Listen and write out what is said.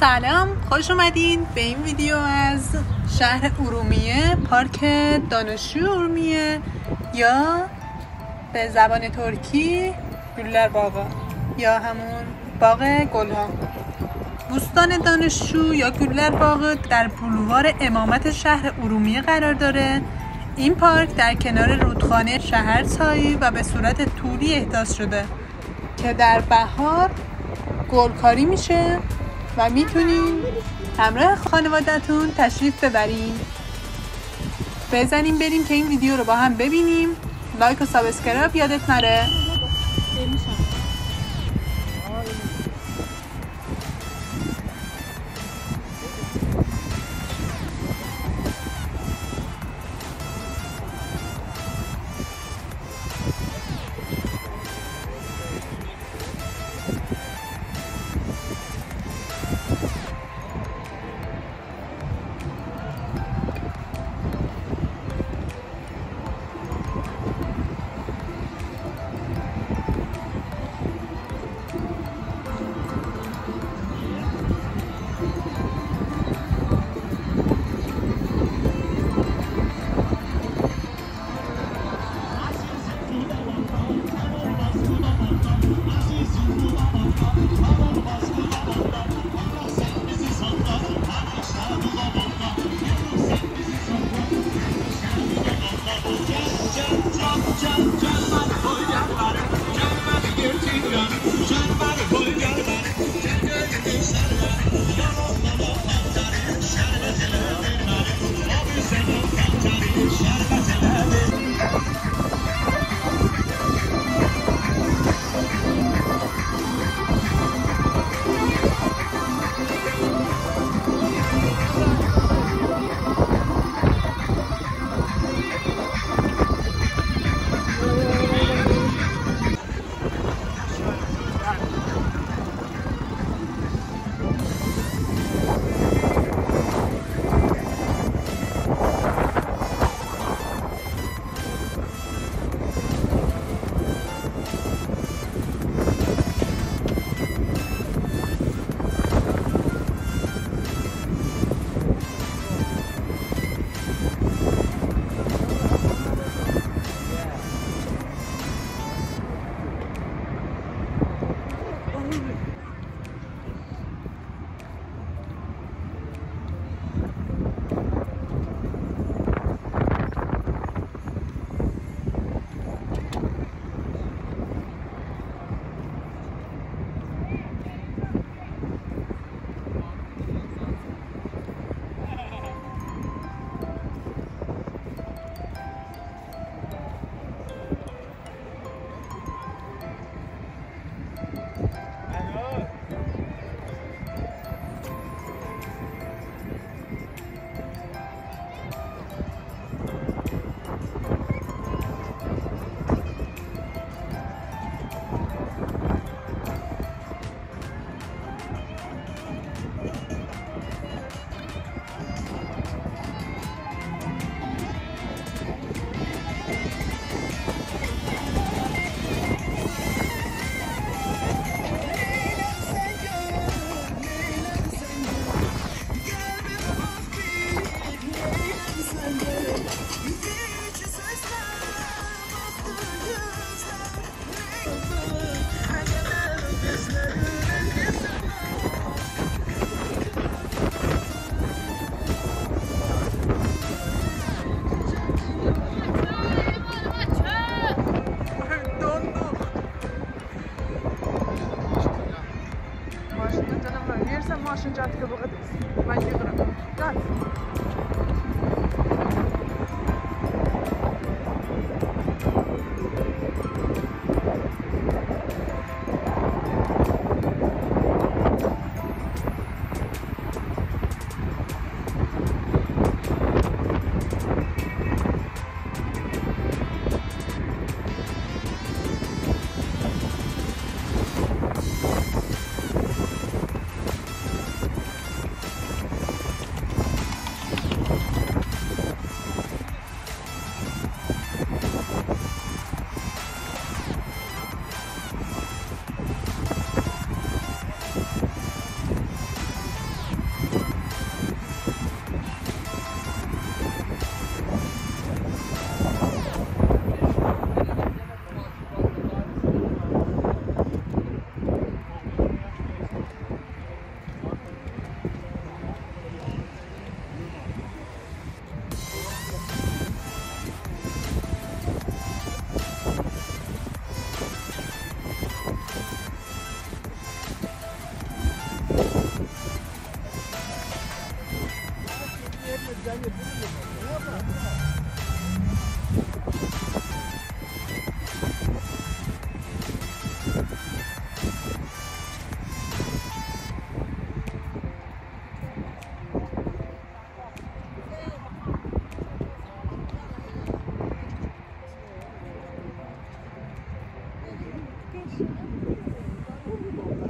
سلام خوش اومدین به این ویدیو از شهر ارومیه پارک دانشجو ارومیه یا به زبان ترکی گلر باغا یا همون باغ گلها. بوستان دانشجو یا گلر باغ در بلوار امامت شهر ارومیه قرار داره. این پارک در کنار رودخانه شهر سایی و به صورت طولی احداث شده که در بهار گلکاری میشه. و می‌تونین همراه خانوادتون تشریف ببرین. بزنیم بریم که این ویدیو رو با هم ببینیم. like و subscribe یادت نره. Sẽ 了